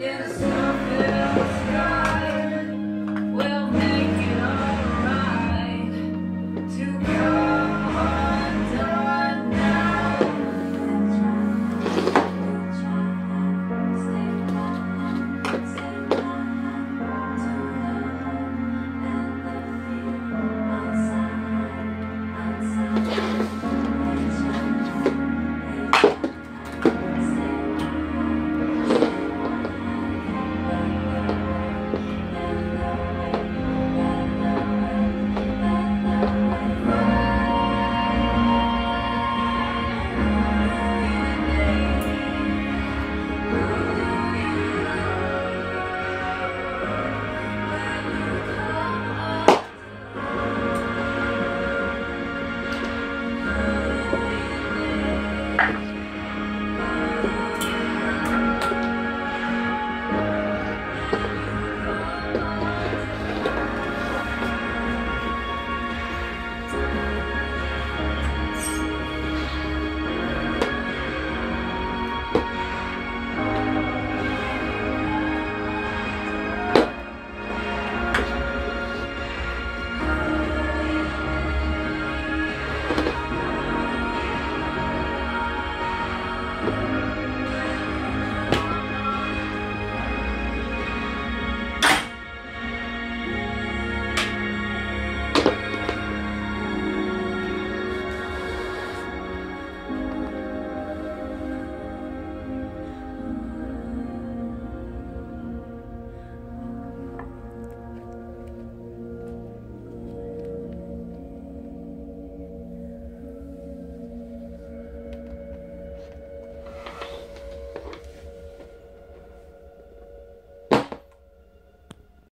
in the.